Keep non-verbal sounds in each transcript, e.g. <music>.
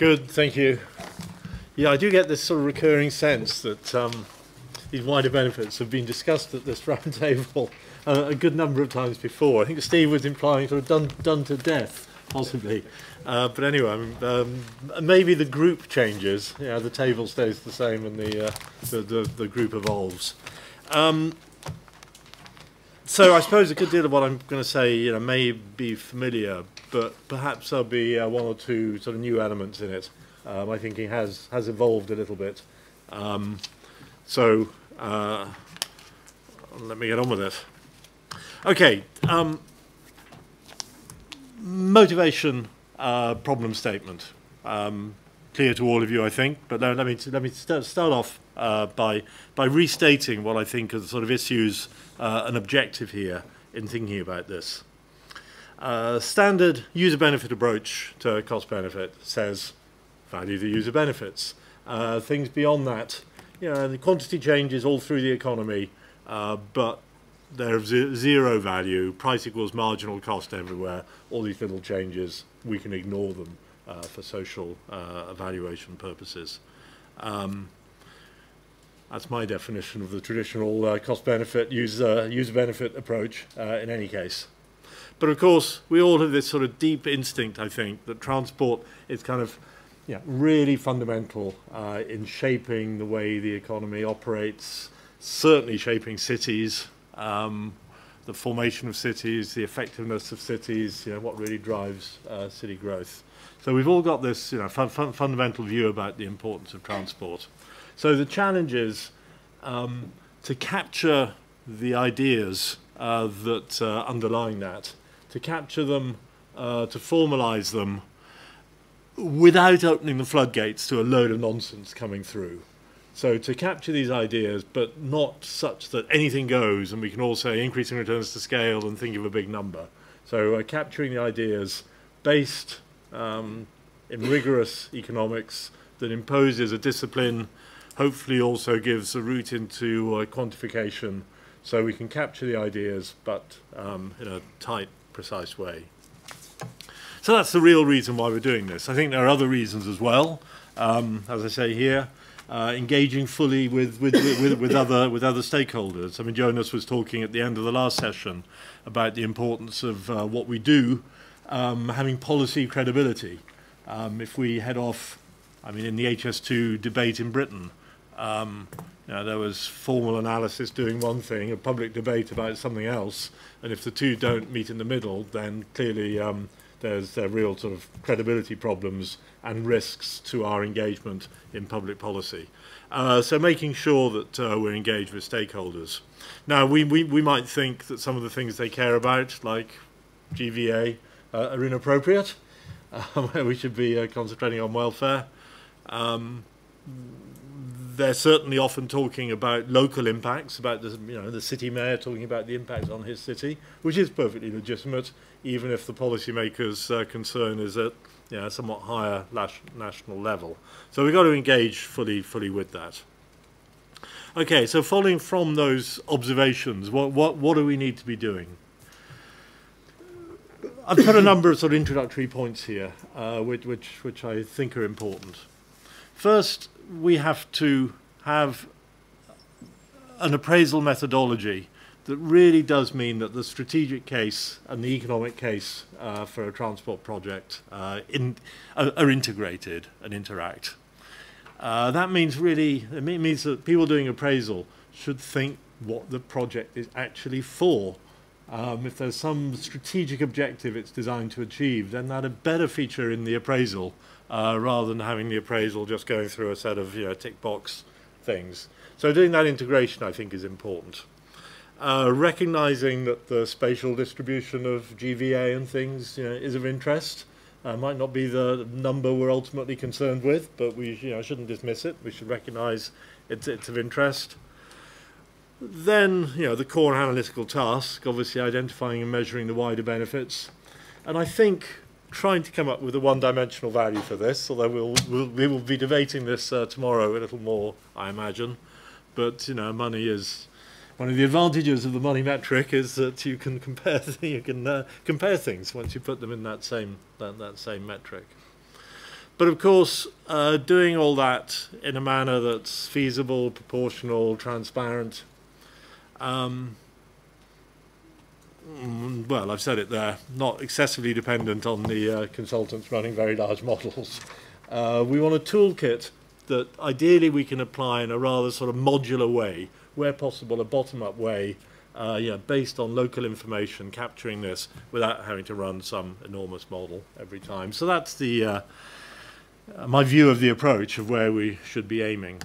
Good, thank you. Yeah, I do get this sort of recurring sense that um, these wider benefits have been discussed at this <laughs> round table uh, a good number of times before. I think Steve was implying sort of done, done to death, possibly. Uh, but anyway, um, maybe the group changes. Yeah, the table stays the same and the, uh, the, the, the, group evolves. Um, so I suppose a good deal of what I'm going to say, you know, may be familiar, but perhaps there'll be uh, one or two sort of new elements in it. Uh, my thinking has has evolved a little bit. Um, so uh, let me get on with it. Okay, um, motivation uh, problem statement. Um, clear to all of you, I think. But let me let me st start off uh, by by restating what I think are the sort of issues uh, and objective here in thinking about this. Uh, standard user benefit approach to cost benefit says value the user benefits. Uh, things beyond that, you know, the quantity changes all through the economy, uh, but they're of zero value. Price equals marginal cost everywhere. All these little changes, we can ignore them uh, for social uh, evaluation purposes. Um, that's my definition of the traditional uh, cost-benefit, user, user benefit approach in any case. But of course, we all have this sort of deep instinct, I think, that transport is kind of yeah, really fundamental uh, in shaping the way the economy operates, certainly shaping cities, um, the formation of cities, the effectiveness of cities, you know, what really drives uh, city growth. So we've all got this you know, fun fun fundamental view about the importance of transport. So the challenge is um, to capture the ideas uh, that uh, underlying that to capture them, uh, to formalize them, without opening the floodgates to a load of nonsense coming through. So to capture these ideas, but not such that anything goes, and we can all say increasing returns to scale and think of a big number. So uh, capturing the ideas based um, in rigorous economics that imposes a discipline, hopefully also gives a route into uh, quantification, so we can capture the ideas, but um, in a tight precise way. So that's the real reason why we're doing this. I think there are other reasons as well. Um, as I say here, uh, engaging fully with, with, with, with, other, with other stakeholders. I mean, Jonas was talking at the end of the last session about the importance of uh, what we do um, having policy credibility. Um, if we head off, I mean, in the HS2 debate in Britain, um, there was formal analysis doing one thing, a public debate about something else, and if the two don't meet in the middle, then clearly um, there's uh, real sort of credibility problems and risks to our engagement in public policy. Uh, so making sure that uh, we're engaged with stakeholders. Now, we, we, we might think that some of the things they care about, like GVA, uh, are inappropriate. <laughs> we should be uh, concentrating on welfare. Um, they're certainly often talking about local impacts, about the, you know, the city mayor talking about the impacts on his city, which is perfectly legitimate, even if the policymakers' uh, concern is at you know, a somewhat higher national level. So we've got to engage fully, fully with that. Okay, so following from those observations, what, what, what do we need to be doing? I've put a number of sort of introductory points here, uh, which, which, which I think are important. First, we have to have an appraisal methodology that really does mean that the strategic case and the economic case uh, for a transport project uh, in, are, are, integrated and interact. Uh, that means really, it means that people doing appraisal should think what the project is actually for. Um, if there's some strategic objective it's designed to achieve, then that a better feature in the appraisal uh, rather than having the appraisal just going through a set of you know, tick box things. So doing that integration, I think, is important. Uh, recognizing that the spatial distribution of GVA and things you know, is of interest. Uh, might not be the number we're ultimately concerned with, but we you know, shouldn't dismiss it. We should recognize it's, it's of interest. Then, you know, the core analytical task, obviously identifying and measuring the wider benefits. And I think trying to come up with a one-dimensional value for this, although we'll, we'll, we will be debating this uh, tomorrow a little more, I imagine. But, you know, money is... One of the advantages of the money metric is that you can compare <laughs> you can uh, compare things once you put them in that same that, that same metric. But of course, uh, doing all that in a manner that's feasible, proportional, transparent. Um, well, I've said it there, not excessively dependent on the uh, consultants running very large <laughs> models. Uh, we want a toolkit that ideally we can apply in a rather sort of modular way, where possible, a bottom-up way, uh, yeah, based on local information, capturing this without having to run some enormous model every time. So that's the uh, my view of the approach of where we should be aiming.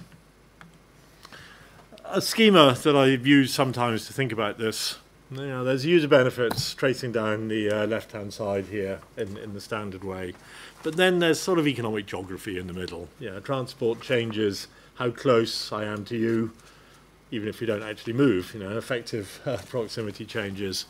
A schema that I've used sometimes to think about this, know, there's user benefits tracing down the uh, left-hand side here in, in the standard way. But then there's sort of economic geography in the middle. Yeah, transport changes how close I am to you, even if you don't actually move. You know, effective <laughs> uh, proximity changes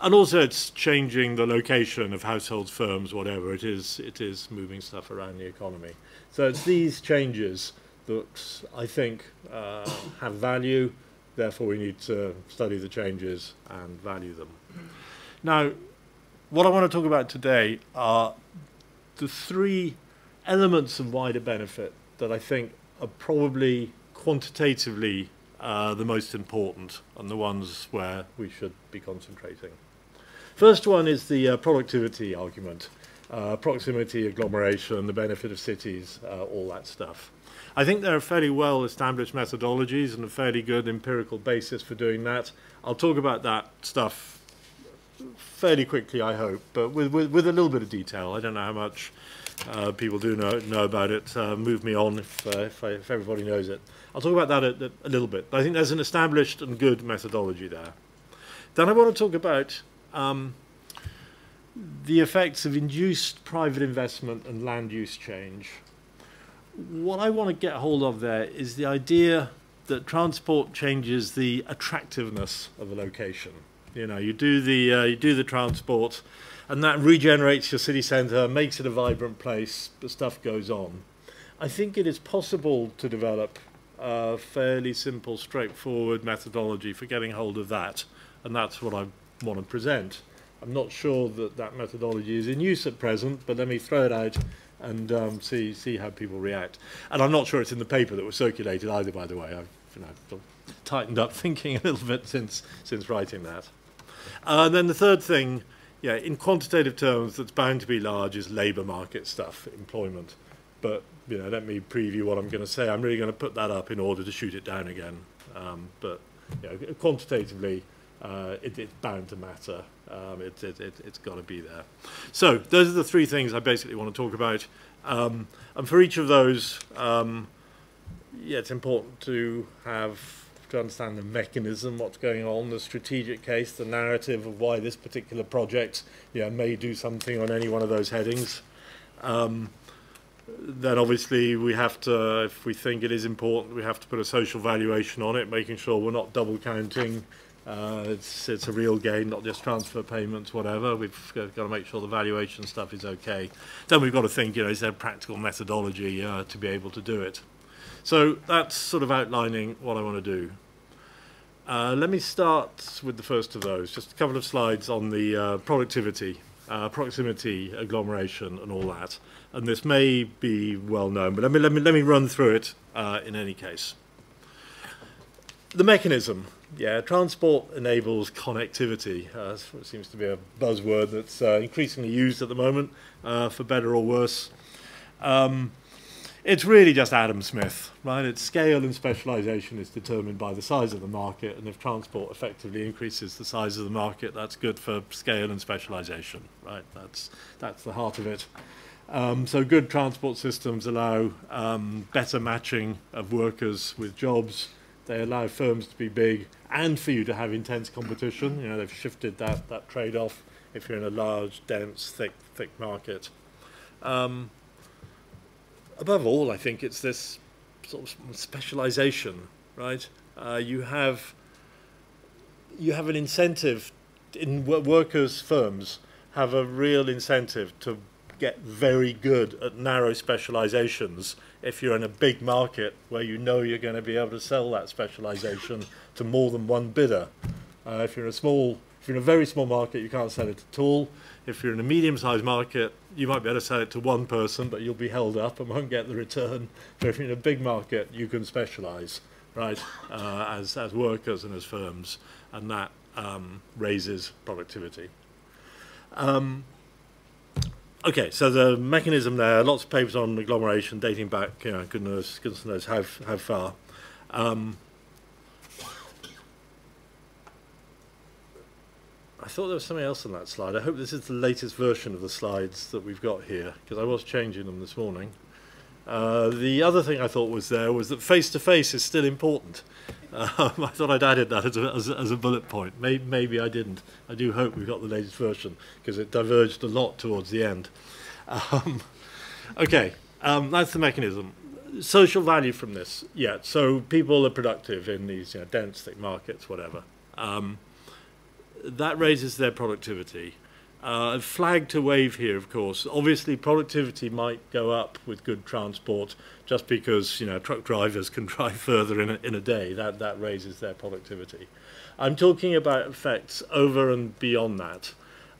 and also it's changing the location of households, firms, whatever it is. It is moving stuff around the economy. So it's these changes that I think uh, have value. Therefore, we need to study the changes and value them. Now, what I want to talk about today are the three elements of wider benefit that I think are probably quantitatively uh, the most important and the ones where we should be concentrating. First one is the uh, productivity argument. Uh, proximity, agglomeration, the benefit of cities, uh, all that stuff. I think there are fairly well established methodologies and a fairly good empirical basis for doing that. I'll talk about that stuff fairly quickly, I hope, but with, with, with a little bit of detail. I don't know how much uh, people do know, know about it. Uh, move me on if, uh, if, I, if, everybody knows it. I'll talk about that a, a, little bit. I think there's an established and good methodology there. Then I want to talk about um, the effects of induced private investment and land use change. What I want to get hold of there is the idea that transport changes the attractiveness of a location. You know, you do the uh, you do the transport, and that regenerates your city centre, makes it a vibrant place. The stuff goes on. I think it is possible to develop a fairly simple, straightforward methodology for getting hold of that, and that's what I want to present. I'm not sure that that methodology is in use at present, but let me throw it out and um, see see how people react. And I'm not sure it's in the paper that was circulated either. By the way, I've you know tightened up <laughs> thinking a little bit since since writing that. Uh, and then the third thing, yeah, in quantitative terms, that's bound to be large is labour market stuff, employment. But you know, let me preview what I'm going to say. I'm really going to put that up in order to shoot it down again. Um, but you know, quantitatively uh, it, it's bound to matter. Um, it, it, it, has got to be there. So those are the three things I basically want to talk about. Um, and for each of those, um, yeah, it's important to have to understand the mechanism, what's going on, the strategic case, the narrative of why this particular project yeah, may do something on any one of those headings. Um, then obviously we have to, if we think it is important, we have to put a social valuation on it, making sure we're not double counting uh, it's, it's a real gain, not just transfer payments, whatever. We've got to make sure the valuation stuff is okay. Then we've got to think, you know, is there practical methodology uh, to be able to do it? So that's sort of outlining what I want to do. Uh, let me start with the first of those, just a couple of slides on the uh, productivity, uh, proximity, agglomeration, and all that. And this may be well known, but let me, let me, let me run through it uh, in any case. The mechanism yeah, transport enables connectivity. Uh, seems to be a buzzword that's uh, increasingly used at the moment, uh, for better or worse. Um, it's really just Adam Smith, right? Its scale and specialization is determined by the size of the market, and if transport effectively increases the size of the market, that's good for scale and specialization, right? That's, that's the heart of it. Um, so good transport systems allow um, better matching of workers with jobs, they allow firms to be big and for you to have intense competition. You know, they've shifted that, that trade-off if you're in a large, dense, thick, thick market. Um, above all, I think it's this sort of specialization, right? Uh, you have you have an incentive in workers' firms have a real incentive to get very good at narrow specializations if you're in a big market where you know you're going to be able to sell that specialization to more than one bidder. Uh, if you're in a small If you're in a very small market, you can't sell it at all. If you're in a medium-sized market, you might be able to sell it to one person, but you'll be held up and <laughs> won't get the return. But if you're in a big market, you can specialize, right, uh, as, as workers and as firms, and that um, raises productivity. Um, okay, so the mechanism there, lots of papers on agglomeration dating back, you know, goodness, goodness knows how, how far. Um, I thought there was something else on that slide. I hope this is the latest version of the slides that we've got here, because I was changing them this morning. Uh, the other thing I thought was there was that face-to-face -face is still important. Um, <laughs> I thought I'd added that as a, as a, as a bullet point. Maybe, maybe, I didn't. I do hope we've got the latest version, because it diverged a lot towards the end. Um, <laughs> okay, um, that's the mechanism. Social value from this, yeah. So people are productive in these you know, dense, thick markets, whatever. Um, that raises their productivity. Uh, to wave here, of course. Obviously, productivity might go up with good transport just because you know truck drivers <laughs> can drive further in a, in a day. That that raises their productivity. I'm talking about effects over and beyond that.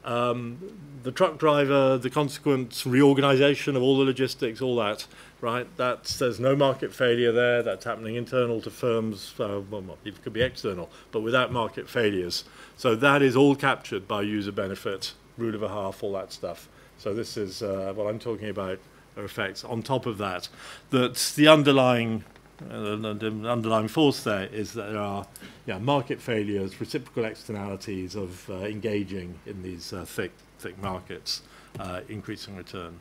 Um, the truck driver, the consequent reorganization of all the logistics, all that, right? That's, there's no market failure there. That's happening internal to firms. Uh, well, it could be external, but without market failures. So that is all captured by user benefit, rule of a half, all that stuff. So this is uh, what I'm talking about are effects on top of that. That the underlying uh, the underlying force there is that there are yeah, market failures, reciprocal externalities of uh, engaging in these uh, thick, thick markets, uh, increasing return.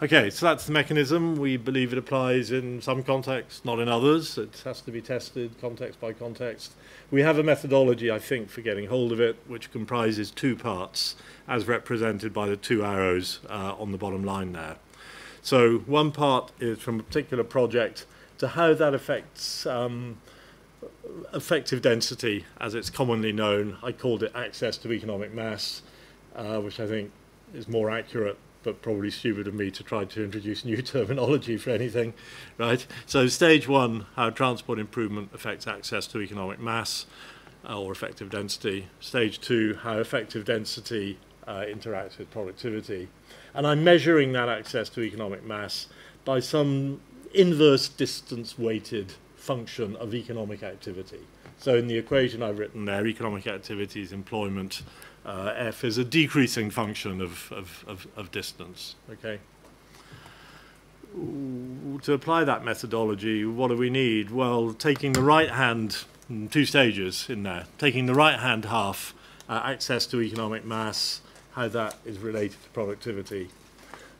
Okay, so that's the mechanism. We believe it applies in some contexts, not in others. It has to be tested context by context. We have a methodology, I think, for getting hold of it, which comprises two parts, as represented by the two arrows uh, on the bottom line there. So one part is from a particular project to how that affects um, effective density, as it's commonly known. I called it access to economic mass, uh, which I think is more accurate, but probably stupid of me to try to introduce new <laughs> terminology for anything, right? So stage one, how transport improvement affects access to economic mass uh, or effective density. Stage two, how effective density uh, interacts with productivity. And I'm measuring that access to economic mass by some inverse distance weighted function of economic activity. So in the equation I've written there, economic activity is employment, uh, F is a decreasing function of, of, of, of distance. Okay. To apply that methodology, what do we need? Well, taking the right hand, two stages in there, taking the right hand half, uh, access to economic mass, how that is related to productivity.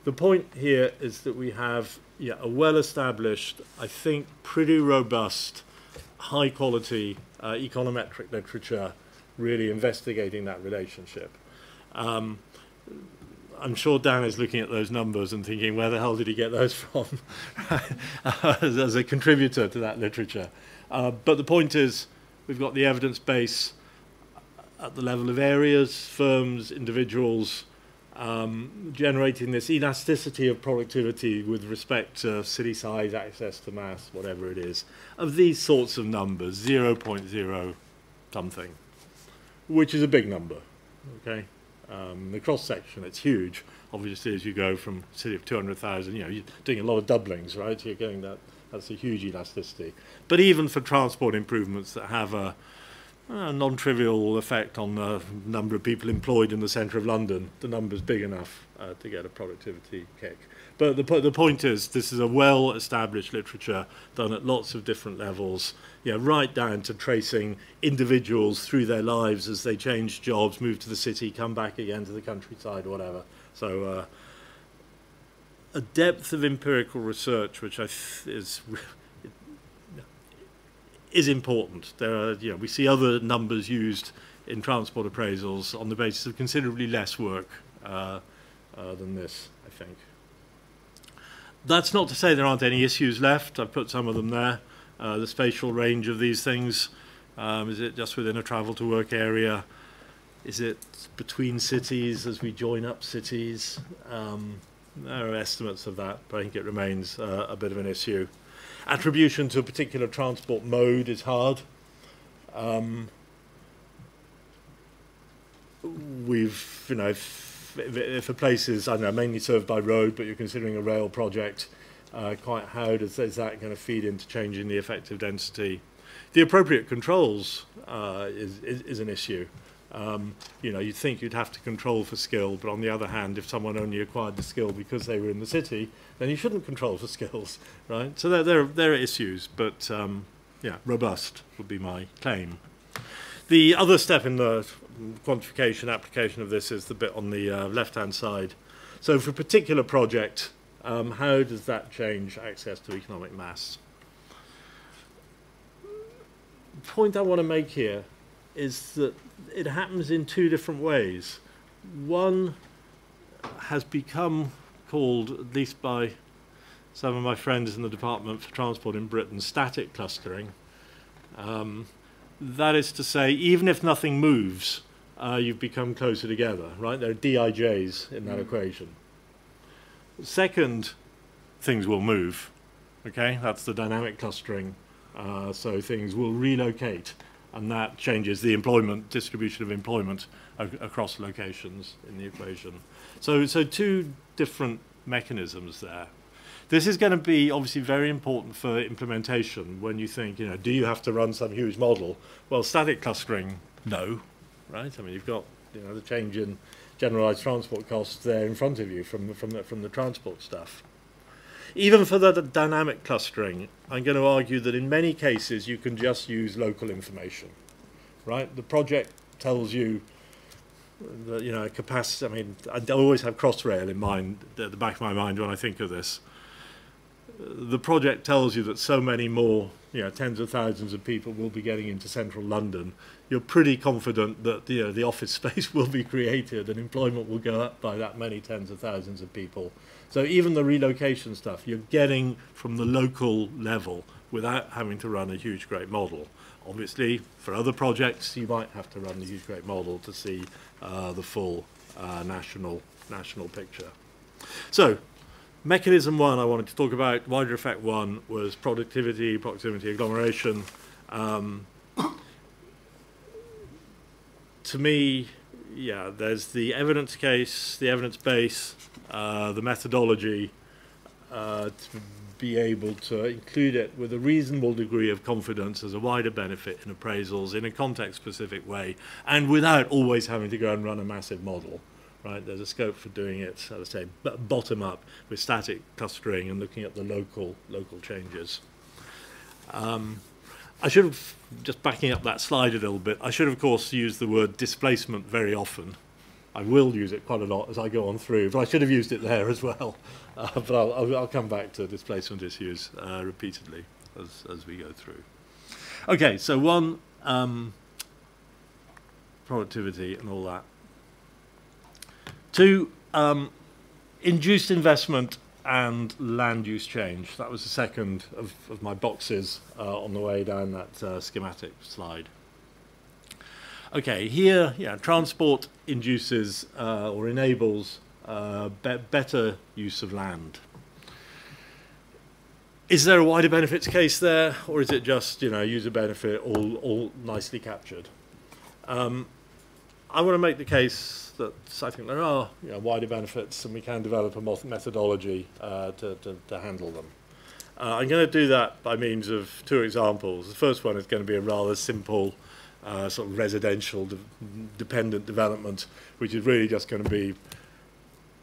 The point here is that we have yeah, a well-established, I think, pretty robust, high-quality uh, econometric literature really investigating that relationship. Um, I'm sure Dan is looking at those numbers and thinking, where the hell did he get those from? as, <laughs> as, a contributor to that literature. Uh, but the point is, we've got the evidence base at the level of areas, firms, individuals, um, generating this elasticity of productivity with respect to city size, access to mass, whatever it is, of these sorts of numbers, 0 0.0 something, which is a big number. Okay, um, the cross section it's huge. Obviously, as you go from city of 200,000, you know, you're doing a lot of doublings, right? You're getting that. That's a huge elasticity. But even for transport improvements that have a a non-trivial effect on the number of people employed in the centre of London. The number's big enough uh, to get a productivity kick. But the, the point is, this is a well-established literature done at lots of different levels, yeah, right down to tracing individuals through their lives as they change jobs, move to the city, come back again to the countryside, whatever. So uh, a depth of empirical research, which I is is important. There are, you know, we see other numbers used in transport appraisals on the basis of considerably less work uh, uh, than this, I think. That's not to say there aren't any issues left. I've put some of them there. Uh, the spatial range of these things. Um, is it just within a travel to work area? Is it between cities as we join up cities? Um, there are estimates of that, but I think it remains uh, a bit of an issue. Attribution to a particular transport mode is hard. Um, we've, you know, if, if a place is, I don't know, mainly served by road, but you're considering a rail project, uh, quite how does is that going to feed into changing the effective density? The appropriate controls uh, is, is, is an issue. Um, you know, you'd think you'd have to control for skill, but on the other hand, if someone only acquired the skill because they were in the city, then you shouldn't control for <laughs> skills, right? So there, there, there are issues, but um, yeah, robust would be my claim. The other step in the quantification application of this is the bit on the uh, left-hand side. So for a particular project, um, how does that change access to economic mass? Point I want to make here is that it happens in two different ways. One has become called, at least by some of my friends in the Department for Transport in Britain, static clustering. Um, that is to say, even if nothing moves, uh, you've become closer together, right? There are DIJs in that mm. equation. Second, things will move, okay? That's the dynamic clustering. Uh, so things will relocate and that changes the employment distribution of employment across locations in the equation. So, so two different mechanisms there. This is going to be obviously very important for implementation when you think, you know, do you have to run some huge model? Well, static clustering, no, right? I mean, you've got, you know, the change in generalized transport costs there in front of you from, from, the, from the transport stuff. Even for the dynamic clustering, I'm going to argue that in many cases you can just use local information, right? The project tells you that, you know, capacity, I mean, I always have Crossrail in mind, at the back of my mind when I think of this. The project tells you that so many more, you know, tens of thousands of people will be getting into central London. You're pretty confident that you uh, know, the office <laughs> space will be created and employment will go up by that many tens of thousands of people so even the relocation stuff, you're getting from the local level without having to run a huge great model. Obviously, for other projects, you might have to run the huge great model to see uh, the full uh, national national picture. So, mechanism one I wanted to talk about, wider effect one, was productivity, proximity, agglomeration. Um, <coughs> to me, yeah, there's the evidence case, the evidence base, uh, the methodology uh, to be able to include it with a reasonable degree of confidence as a wider benefit in appraisals in a context-specific way and without always having to go and run a massive model. Right, there's a scope for doing it, as I say, bottom up with static clustering and looking at the local local changes. Um, I should have, just backing up that slide a little bit, I should of course use the word displacement very often I will use it quite a lot as I go on through, but I should have used it there as well. <laughs> Uh, but I'll, I'll, I'll, come back to displacement issues uh, repeatedly as, as we go through. Okay, so one, um, productivity and all that. Two, um, induced investment and land use change. That was the second of, of my boxes uh, on the way down that uh, schematic slide. Okay, here, yeah, transport induces uh, or enables uh, be better use of land. Is there a wider benefits case there, or is it just you know user benefit all all nicely captured? Um, I want to make the case that I think there are you know, wider benefits, and we can develop a methodology uh, to, to, to handle them. Uh, I'm going to do that by means of two examples. The first one is going to be a rather simple uh, sort of residential de dependent development, which is really just going to be,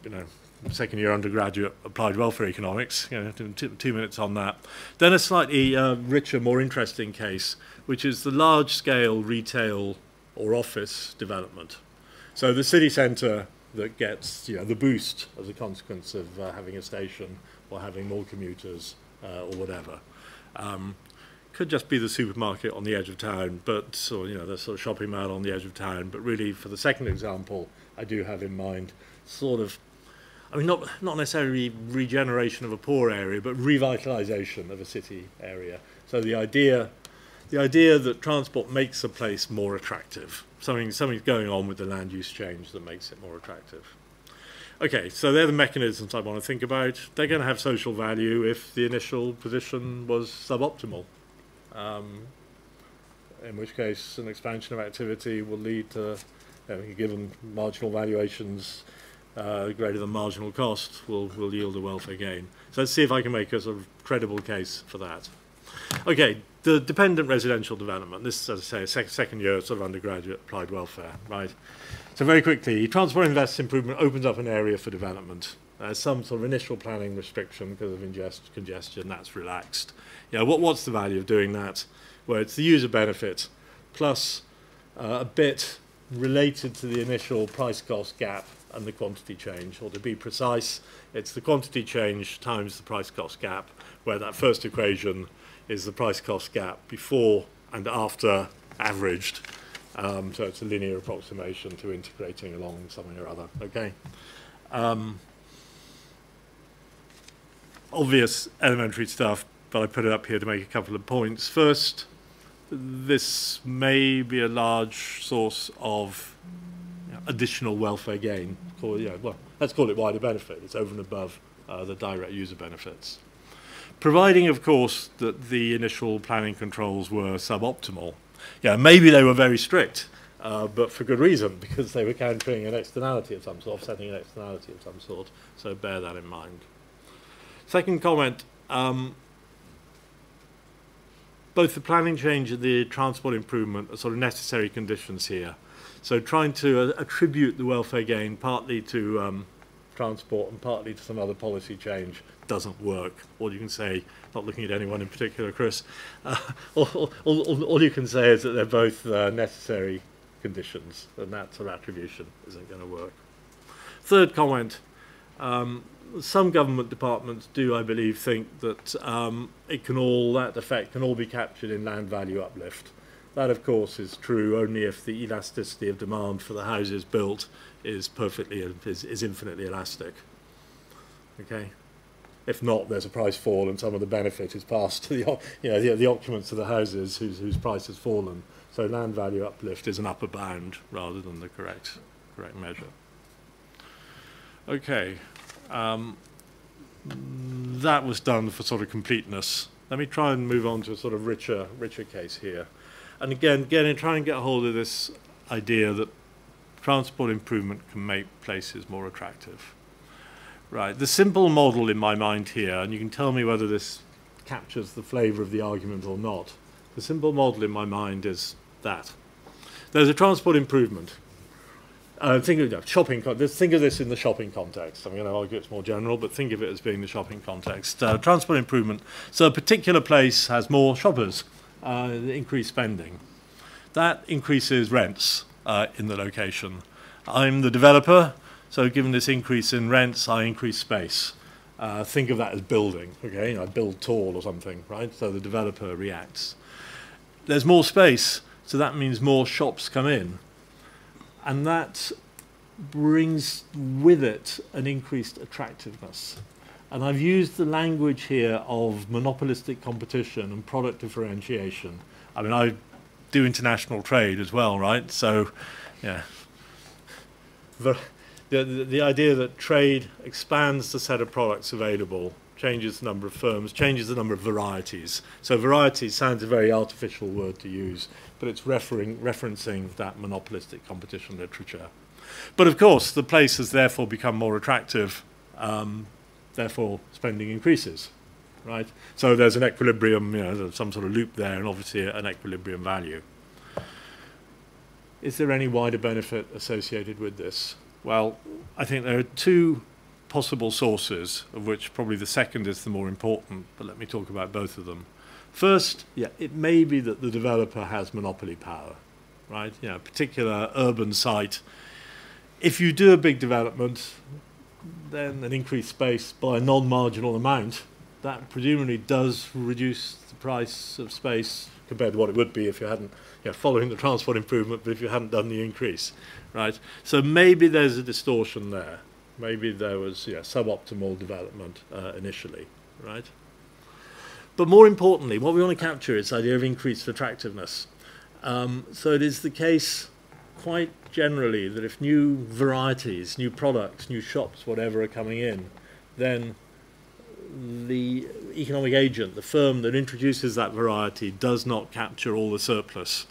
you know, second year undergraduate applied welfare economics, you know, two, two minutes on that. Then a slightly uh, richer, more interesting case, which is the large scale retail or office development. So the city centre that gets you know, the boost as a consequence of uh, having a station or having more commuters uh, or whatever. Um, could just be the supermarket on the edge of town, but or you know the sort of shopping mall on the edge of town. But really, for the second example, I do have in mind sort of, I mean, not not necessarily regeneration of a poor area, but revitalisation of a city area. So the idea, the idea that transport makes a place more attractive. Something something's going on with the land use change that makes it more attractive. Okay, so they're the mechanisms I want to think about. They're going to have social value if the initial position was suboptimal um, in which case an expansion of activity will lead to you know, given marginal valuations uh, greater than marginal cost, will, will yield a welfare gain. So let's see if I can make a sort of credible case for that. Okay, the dependent residential development. This is, as I say, sec second year sort of undergraduate applied welfare, right? So very quickly, Transport Invest Improvement opens up an area for development. There's some sort of initial planning restriction because of ingest, congestion, that's relaxed. You know, what, what's the value of doing that? Well, it's the user benefit plus uh, a bit related to the initial price cost gap and the quantity change. Or to be precise, it's the quantity change times the price cost gap, where that first equation is the price cost gap before and after averaged. Um, so it's a linear approximation to integrating along something or other. Okay. Um, obvious elementary stuff, but I put it up here to make a couple of points. First, this may be a large source of additional welfare gain. Call, you know, well, let's call it wider benefit. It's over and above uh, the direct user benefits. Providing, of course, that the initial planning controls were suboptimal. Yeah, maybe they were very strict, uh, but for good reason, because they were countering an externality of some sort, offsetting an externality of some sort. So bear that in mind. Second comment, um, both the planning change and the transport improvement are sort of necessary conditions here. So trying to uh, attribute the welfare gain partly to um, transport and partly to some other policy change doesn't work. All you can say, not looking at anyone in particular, Chris, uh, <laughs> all, all, all, you can say is that they're both uh, necessary conditions, and that sort of attribution isn't going to work. Third comment, um, some government departments do, I believe, think that um, it can all, that effect can all be captured in land value uplift. That, of course, is true only if the elasticity of demand for the houses built is perfectly, is, is infinitely elastic. Okay? If not, there's a price fall and some of the benefit is passed to the, you know, the, the occupants of the houses whose, whose price has fallen. So land value uplift is an upper bound rather than the correct, correct measure. Okay. Um, that was done for sort of completeness. Let me try and move on to a sort of richer, richer case here. And again, again, try and get hold of this idea that transport improvement can make places more attractive. Right, the simple model in my mind here, and you can tell me whether this captures the flavour of the argument or not. The simple model in my mind is that. There's a transport improvement. Uh, think of it, shopping. Think of this in the shopping context. I'm going to argue it's more general, but think of it as being the shopping context. Uh, transport improvement. So a particular place has more shoppers, uh, increased spending. That increases rents uh, in the location. I'm the developer, so given this increase in rents, I increase space. Uh, think of that as building. Okay, I build tall or something, right? So the developer reacts. There's more space, so that means more shops come in and that brings with it an increased attractiveness. And I've used the language here of monopolistic competition and product differentiation. I mean, I do international trade as well, right? So, yeah. The, the, the idea that trade expands the set of products available, changes the number of firms, changes the number of varieties. So variety sounds a very artificial word to use but it's referring, referencing that monopolistic competition literature. But of course, the place has therefore become more attractive, um, therefore spending increases, right? So there's an equilibrium, you know, some sort of loop there, and obviously an equilibrium value. Is there any wider benefit associated with this? Well, I think there are two possible sources, of which probably the second is the more important, but let me talk about both of them. First, yeah, it may be that the developer has monopoly power, right? You know, particular urban site. If you do a big development, then an increased space by a non-marginal amount, that presumably does reduce the price of space compared to what it would be if you hadn't, you know, following the transport improvement, but if you hadn't done the increase, right? So maybe there's a distortion there. Maybe there was yeah, suboptimal development uh, initially, right? But more importantly, what we want to capture is the idea of increased attractiveness. Um, so it is the case quite generally that if new varieties, new products, new shops, whatever are coming in, then the economic agent, the firm that introduces that variety, does not capture all the surplus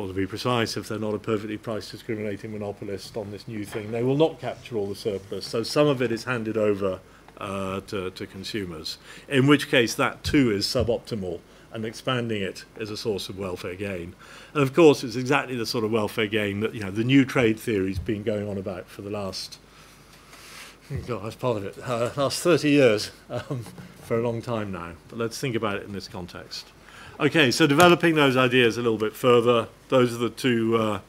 or to be precise, if they're not a perfectly price discriminating monopolist on this new thing, they will not capture all the surplus. So some of it is handed over uh, to, to consumers, in which case that too is suboptimal and expanding it is a source of welfare gain. And of course, it's exactly the sort of welfare gain that you know the new trade theory's been going on about for the last, God, that's part of it, uh, last 30 years, <laughs> um, for a long time now. But let's think about it in this context. Okay, so developing those ideas a little bit further, those are the two uh,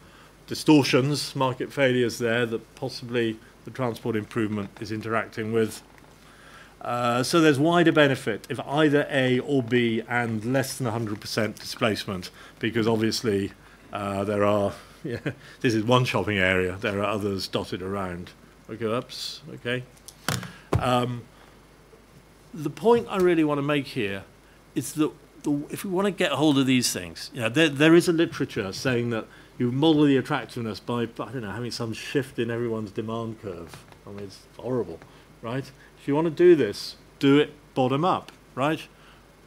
distortions, market failures there that possibly the transport improvement is interacting with. Uh, so there's wider benefit if either A or B and less than 100% displacement, because obviously uh, there are, <laughs> yeah, this is one shopping area, there are others dotted around. Okay, oops, okay. Um, the point I really want to make here is that if we want to get hold of these things, you know, there, there is a literature saying that you model the attractiveness by, I don't know, having some shift in everyone's demand curve. I mean, it's horrible, right? If you want to do this, do it bottom up, right?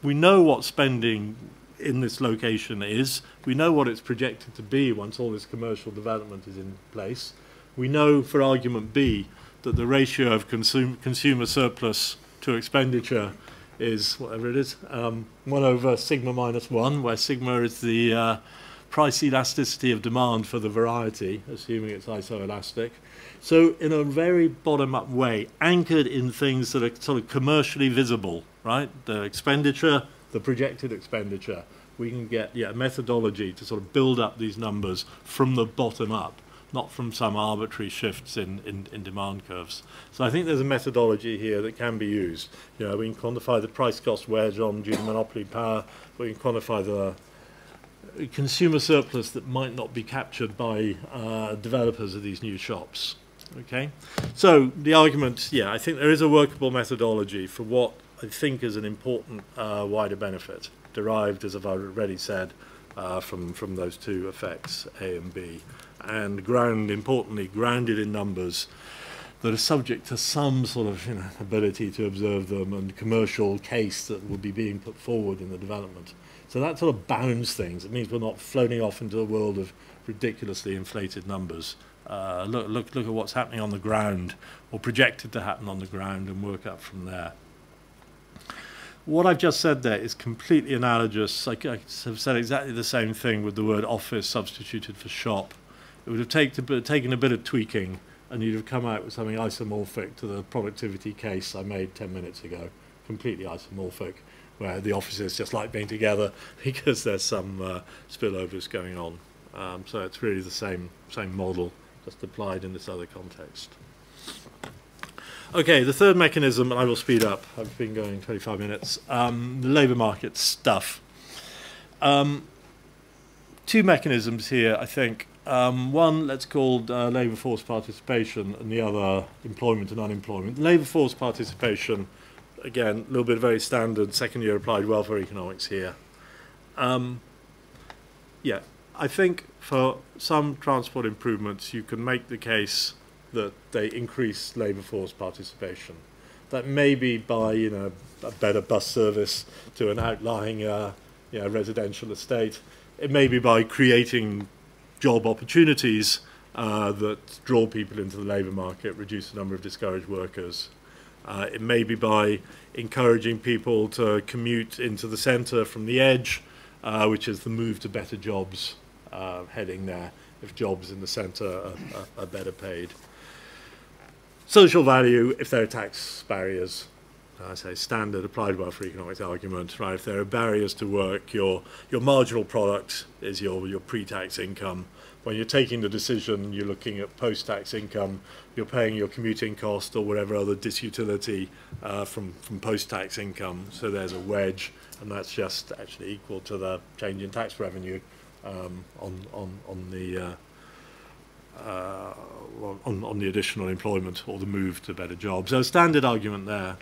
We know what spending in this location is. We know what it's projected to be once all this commercial development is in place. We know, for argument B, that the ratio of consum consumer surplus to expenditure is whatever it is, um, 1 over sigma minus 1, where sigma is the uh, price elasticity of demand for the variety, assuming it's isoelastic. So in a very bottom-up way, anchored in things that are sort of commercially visible, right? The expenditure, the projected expenditure. We can get yeah, methodology to sort of build up these numbers from the bottom up, not from some arbitrary shifts in, in, in demand curves. So I think there's a methodology here that can be used. You know, we can quantify the price cost wedge on due to monopoly power, we can quantify the consumer surplus that might not be captured by uh, developers of these new shops. Okay, so the argument, yeah, I think there is a workable methodology for what I think is an important uh, wider benefit derived, as I've already said, uh, from from those two effects, A and B, and ground importantly grounded in numbers that are subject to some sort of you know, ability to observe them and commercial case that will be being put forward in the development. So that sort of bounds things. It means we're not floating off into a world of ridiculously inflated numbers uh, look, look, look at what's happening on the ground or projected to happen on the ground and work up from there. What I've just said there is completely analogous. I, I have said exactly the same thing with the word office substituted for shop. It would have take taken a bit of tweaking and you'd have come out with something isomorphic to the productivity case I made 10 minutes ago. Completely isomorphic, where the offices just like being together <laughs> because there's some uh, spillovers going on. Um, so it's really the same, same model just applied in this other context. Okay, the third mechanism, and I will speed up, I've been going 25 minutes, um, the labour market stuff. Um, two mechanisms here, I think. Um, one, let's call uh, labour force participation, and the other, employment and unemployment. Labour force participation, again, a little bit very standard second year applied welfare economics here. Um, yeah, I think for some transport improvements, you can make the case that they increase labour force participation. That may be by you know a better bus service to an outlying uh, residential estate. It may be by creating job opportunities uh, that draw people into the labour market, reduce the number of discouraged workers. Uh, it may be by encouraging people to commute into the centre from the edge, uh, which is the move to better jobs uh, heading there if jobs in the centre are, are, are, better paid. Social value, if there are tax barriers, I say standard applied welfare economics argument, right? If there are barriers to work, your your marginal product is your your pre-tax income. When you're taking the decision, you're looking at post-tax income. You're paying your commuting cost or whatever other disutility uh, from from post-tax income. So there's a wedge, and that's just actually equal to the change in tax revenue um, on on on the uh, uh, on, on the additional employment or the move to better jobs. So a standard argument there,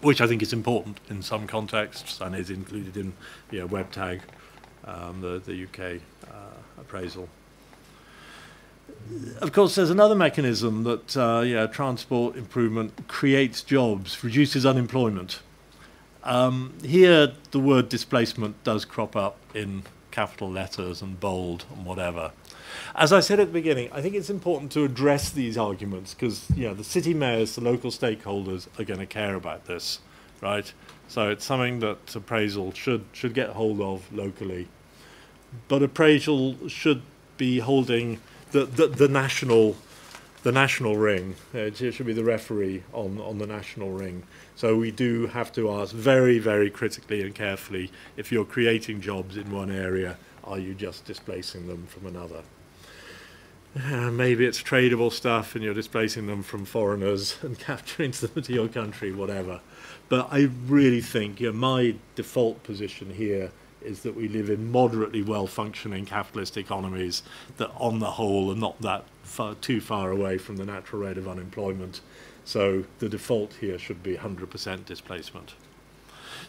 which I think is important in some contexts and is included in you know, WebTAG, um, the, the UK uh, appraisal. Of course, there's another mechanism that uh, yeah, transport improvement creates jobs, reduces unemployment. Um, here, the word displacement does crop up in capital letters and bold and whatever. As I said at the beginning, I think it's important to address these arguments because know the city mayors, the local stakeholders are going to care about this, right? So it's something that appraisal should should get hold of locally, but appraisal should be holding the the, the national the national ring. It should be the referee on, on the national ring. So we do have to ask very, very critically and carefully if you're creating jobs in one area, are you just displacing them from another? Uh, maybe it's tradable stuff and you're displacing them from foreigners <laughs> and capturing <laughs> them to your country, whatever. But I really think you know, my default position here is that we live in moderately well-functioning capitalist economies that, on the whole, are not that far, too far away from the natural rate of unemployment. So the default here should be 100% displacement.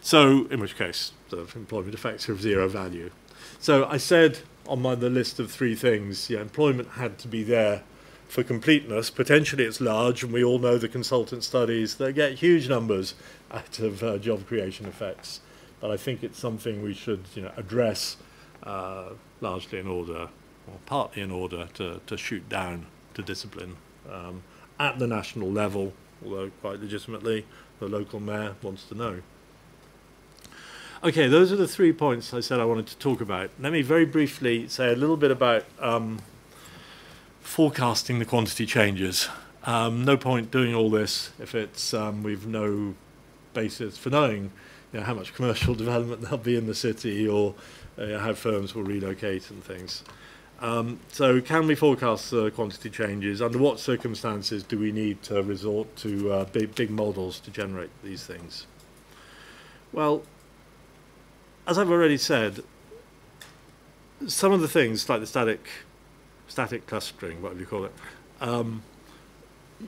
So, in which case, the employment effects are of zero value. So I said on my, the list of three things, yeah, employment had to be there for completeness. Potentially it's large, and we all know the consultant studies that get huge numbers out of uh, job creation effects but I think it's something we should you know, address uh, largely in order, or partly in order, to, to shoot down to discipline um, at the national level, although quite legitimately the local mayor wants to know. Okay, those are the three points I said I wanted to talk about. Let me very briefly say a little bit about um, forecasting the quantity changes. Um, no point doing all this if it's um, we've no basis for knowing you know, how much commercial <laughs> development there'll be in the city or uh, how firms will relocate and things. Um, so can we forecast uh, quantity changes? Under what circumstances do we need to resort to uh, big, big models to generate these things? Well, as I've already said, some of the things like the static, static clustering, whatever you call it, um,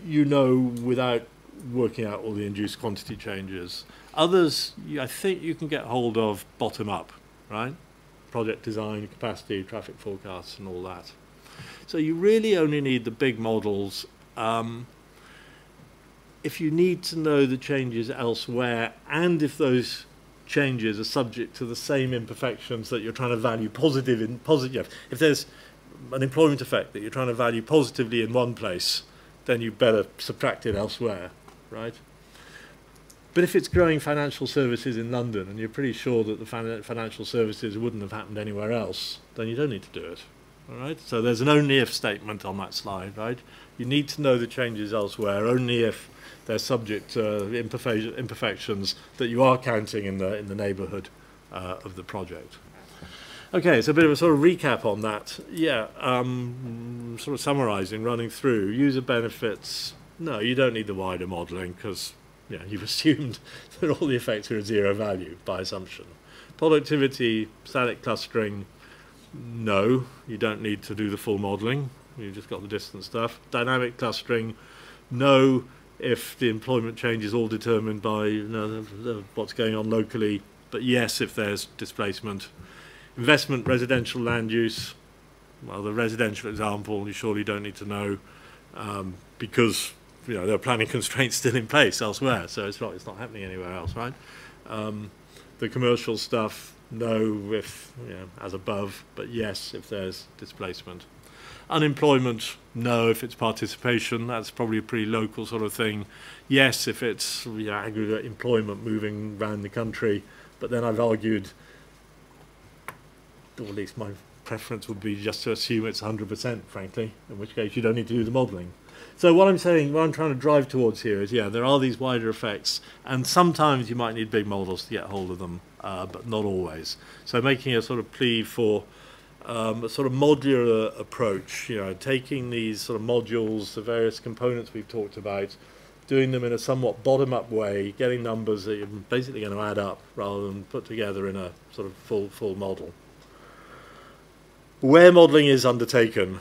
you know without working out all the induced quantity changes. Others, I think you can get hold of bottom up, right? Project design, capacity, traffic forecasts, and all that. So you really only need the big models. Um, if you need to know the changes elsewhere, and if those changes are subject to the same imperfections that you're trying to value positive in positive. If there's an employment effect that you're trying to value positively in one place, then you better subtract it elsewhere, right? But if it's growing financial services in London and you're pretty sure that the financial services wouldn't have happened anywhere else, then you don't need to do it. All right? So there's an only if statement on that slide, right? You need to know the changes elsewhere only if they're subject to imperfections that you are counting in the in the neighbourhood uh, of the project. Okay, so a bit of a sort of recap on that. Yeah, um, sort of summarising, running through user benefits. No, you don't need the wider modelling because you know, you've <laughs> assumed that all the effects are at zero value by assumption. Productivity, static clustering, no, you don't need to do the full modeling. You've just got the distance stuff. Dynamic clustering, no, if the employment change is all determined by you know, what's going on locally, but yes, if there's displacement. Investment, residential land use, well, the residential example, you surely don't need to know um, because you know, there are planning <laughs> constraints still in place elsewhere, so it's not, it's not happening anywhere else, right? Um, the commercial stuff, no, if, you know, as above, but yes, if there's displacement. Unemployment, no, if it's participation, that's probably a pretty local sort of thing. Yes, if it's you know, aggregate employment moving around the country, but then I've argued, or at least my preference would be just to assume it's 100%, frankly, in which case you don't need to do the modelling. So what I'm saying, what I'm trying to drive towards here is, yeah, there are these wider effects, and sometimes you might need big models to get hold of them, uh, but not always. So making a sort of plea for um, a sort of modular approach, you know, taking these sort of modules, the various components we've talked about, doing them in a somewhat bottom-up way, getting numbers that you're basically going to add up rather than put together in a sort of full full model. Where modelling is undertaken,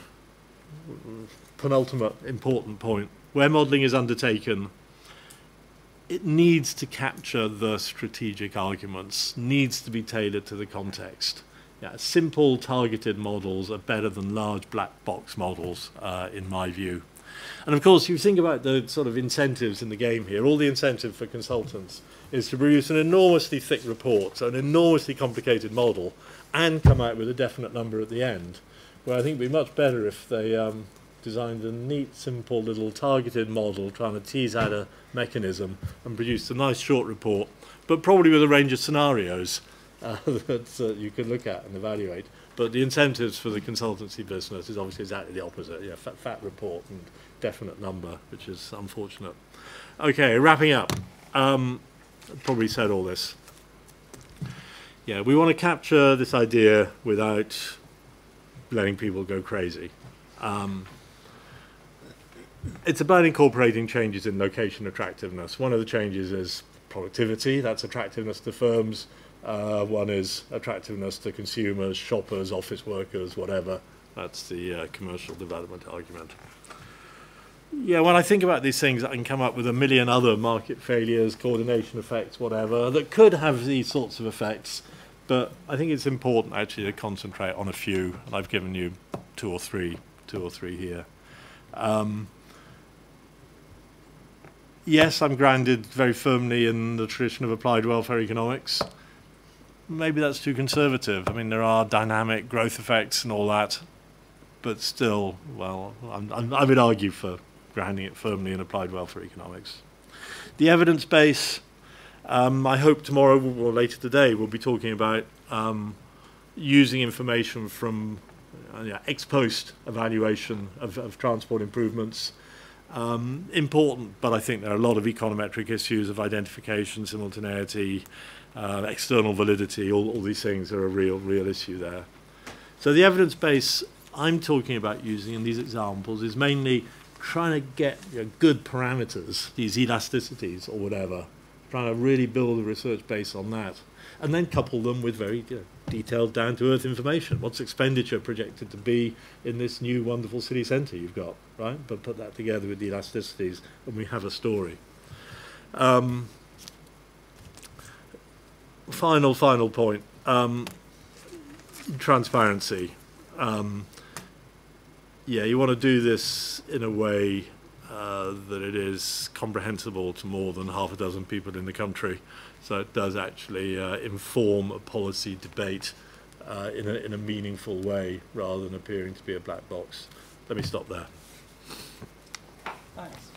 penultimate important point. Where modelling is undertaken, it needs to capture the strategic arguments, needs to be tailored to the context. Yeah, simple targeted models are better than large black box models, uh, in my view. And of course, you think about the sort of incentives in the game here. All the incentive for consultants is to produce an enormously thick report, so an enormously complicated model, and come out with a definite number at the end. Where I think it'd be much better if they um, designed a neat, simple little targeted model trying to tease out a mechanism and produced a nice short report, but probably with a range of scenarios <laughs> uh, that uh, you can look at and evaluate. But the incentives for the consultancy business is obviously exactly the opposite. Yeah, fat, fat report and definite number, which is unfortunate. Okay, wrapping up. Um, probably said all this. Yeah, we want to capture this idea without letting people go crazy. Um, it's about incorporating changes in location attractiveness. One of the changes is productivity, that's attractiveness to firms. Uh, one is attractiveness to consumers, shoppers, office workers, whatever. That's the uh, commercial development argument. Yeah, when I think about these things, I can come up with a million other market failures, coordination effects, whatever, that could have these sorts of effects. But I think it's important actually to concentrate on a few, and I've given you two or three, two or three here. Um, yes, I'm grounded very firmly in the tradition of applied welfare economics. Maybe that's too conservative. I mean, there are dynamic growth effects and all that, but still, well, I'm, I'm, I would argue for grounding it firmly in applied welfare economics. The evidence base, um, I hope tomorrow or later today we'll be talking about um, using information from uh, yeah, ex post evaluation of, of transport improvements um, important, but I think there are a lot of econometric issues of identification, simultaneity, uh, external validity, all, all these things are a real, real issue there. So the evidence base I'm talking about using in these examples is mainly trying to get you know, good parameters, these elasticities or whatever, trying to really build a research base on that, and then couple them with very you know, detailed, down-to-earth information. What's expenditure projected to be in this new wonderful city centre you've got, right? But put that together with the elasticities, and we have a story. Um, final, final point. Um, transparency. Um, yeah, you want to do this in a way uh, that it is comprehensible to more than half a dozen people in the country. So it does actually uh, inform a policy debate uh, in, a, in a meaningful way rather than appearing to be a black box. Let me stop there. Thanks.